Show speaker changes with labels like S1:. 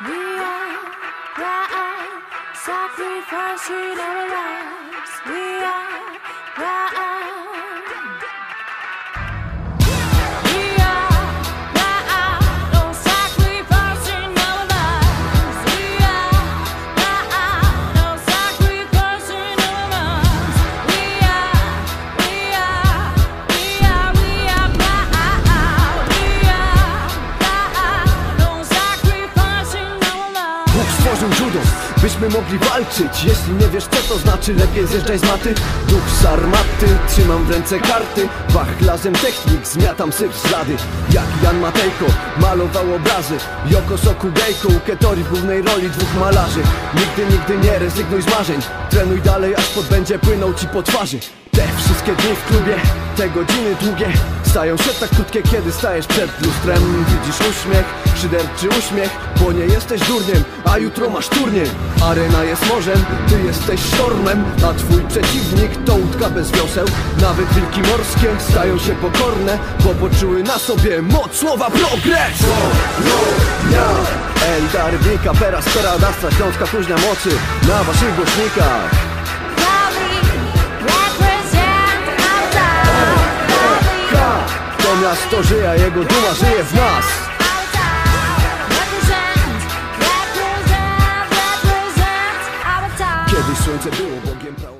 S1: We are sacrificing our lives. We are
S2: byśmy mogli walczyć Jeśli nie wiesz co to znaczy, lepiej zjeżdżaj z maty. Duch sarmaty, trzymam w ręce karty. Wachlarzem technik, zmiatam syf ślady. Jak Jan Matejko, malował obrazy. Joko Sokugejko, u Ketori w głównej roli dwóch malarzy. Nigdy, nigdy nie rezygnuj z marzeń. Trenuj dalej, aż pot będzie płynął ci po twarzy. Te wszystkie dni w klubie, te godziny długie Stają się tak krótkie, kiedy stajesz przed lustrem. Widzisz uśmiech, szyderczy uśmiech Bo nie jesteś durniem, a jutro masz turniej. Arena jest morzem, ty jesteś sztormem A twój przeciwnik to łódka bez wioseł. Nawet wilki morskie stają się pokorne Bo poczuły na sobie moc słowa progres Polonia Eldar, Wika, Pera, Spera, Dastra, Śląska, Kuźnia Mocy Na waszych głośnikach To miasto żyje, a jego duma żyje w nas. Kiedyś słońce było, bo